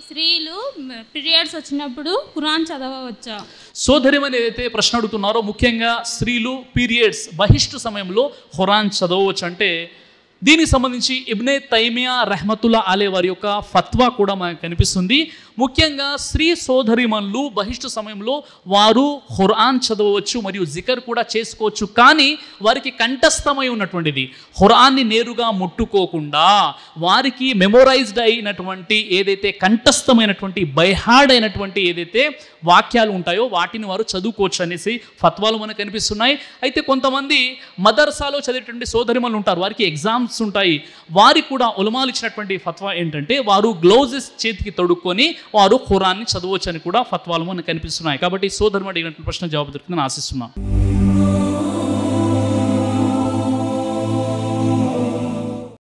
స్త్రీలు పీరియడ్స్ వచ్చినప్పుడు ఖురాన్ చదవవచ్చా? సోదరిమని ఏదైతే ప్రశ్న అడుగుతున్నారో ముఖ్యంగా స్త్రీలు పీరియడ్స్ బహిష్టు సమయంలో ఖురాన్ చదవచ్చు అంటే దీనికి సంబంధించి ఇబ్నే తైమియా రెహమతుల్లా అలే వారి యొక్క ఫత్వా కూడా మనకు కనిపిస్తుంది. ముఖ్యంగా స్త్రీ సోదరిమన్లు బహిష్టు సమయంలో వారు హురాన్ చదవచ్చు మరియు జికర్ కూడా చేసుకోవచ్చు. కానీ వారికి కంఠస్థమై ఉన్నటువంటిది. హురాన్ని నేరుగా ముట్టుకోకుండా వారికి మెమొరైజ్డ్ అయినటువంటి ఏదైతే కంఠస్థమైనటువంటి బైహార్డ్ అయినటువంటి ఏదైతే వాక్యాలు ఉంటాయో వాటిని వారు చదువుకోవచ్చు అనేసి ఫత్వాలు మనకు కనిపిస్తున్నాయి. అయితే కొంతమంది మదర్సాలో చదివేటువంటి సోదరిమలు ఉంటారు. వారికి ఎగ్జామ్స్ ఉంటాయి. వారికి కూడా ఉలమాలు ఇచ్చినటువంటి ఫత్వా ఏంటంటే వారు గ్లౌజెస్ చేతికి తొడుక్కొని వారు ఖురాన్ని చదవచ్చు అని కూడా ఫత్వాలు మనకు కనిపిస్తున్నాయి. కాబట్టి సోదరిమ అడిగినటువంటి ప్రశ్న జవాబు దొరుకుతుందని ఆశిస్తున్నాను